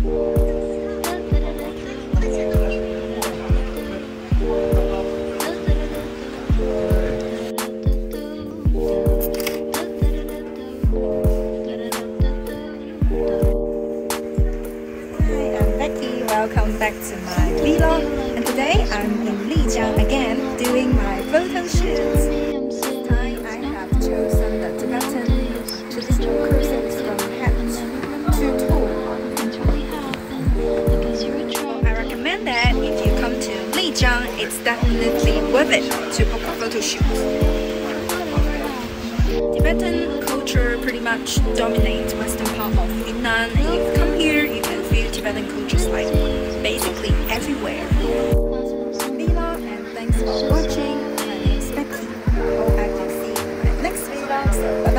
Hi, I'm Becky. Welcome back to my vlog. It's definitely worth it to book a photo shoot. Tibetan culture pretty much dominates western part of Yunnan and if you come here you can feel Tibetan cultures like basically everywhere. And thanks for watching. My name's Becky. Hope I can see you in my next video.